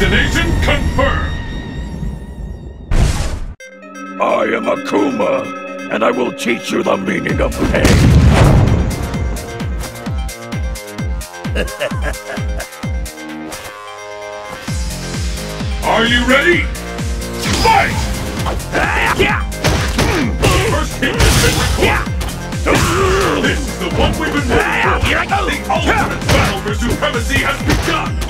Destination confirmed! I am Akuma, and I will teach you the meaning of pain. Are you ready? Fight! First hit has been recorded. This is the one we've been waiting for. Here I go. The ultimate battle for supremacy has begun.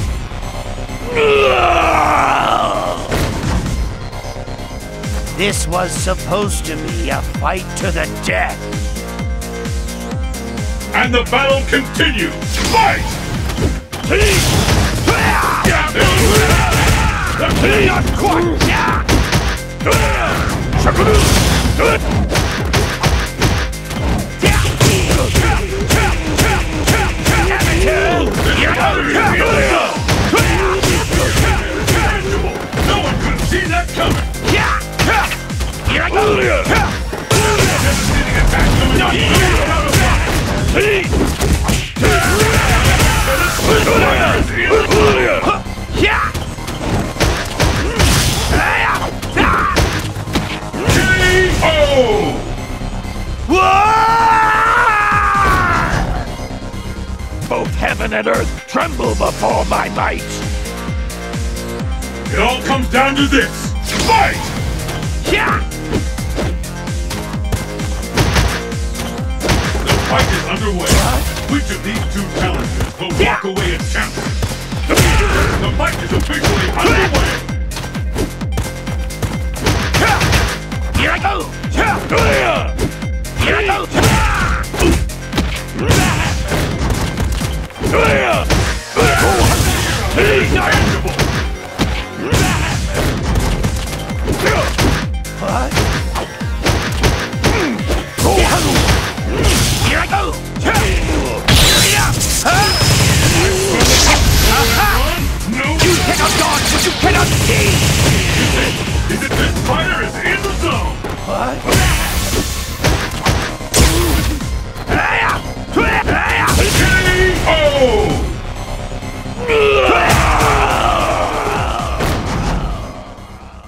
This was supposed to be a fight to the death. And the battle continues. Fight! Not quite! And earth tremble before my might. It all comes down to this. Fight! Yeah! The fight is underway. Which of these two challengers will walk away a champion? The fight is officially underway. Here I go! Here I go! 对啊。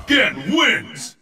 Gen wins!